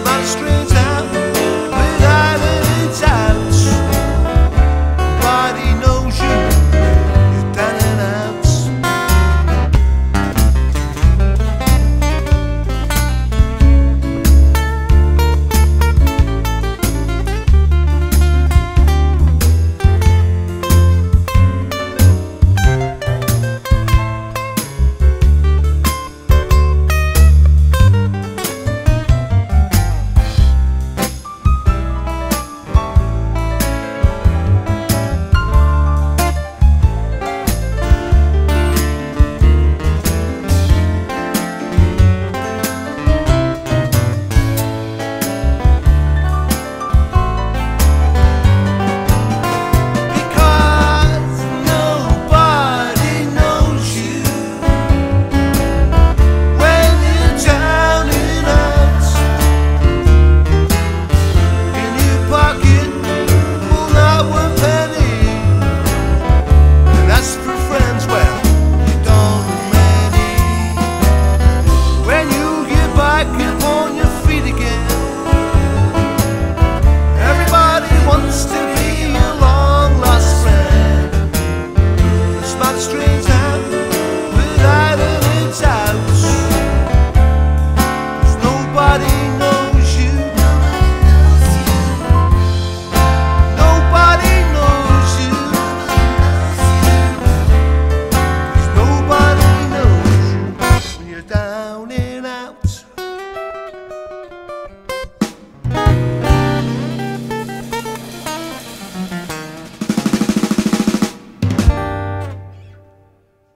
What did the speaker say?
By the streets.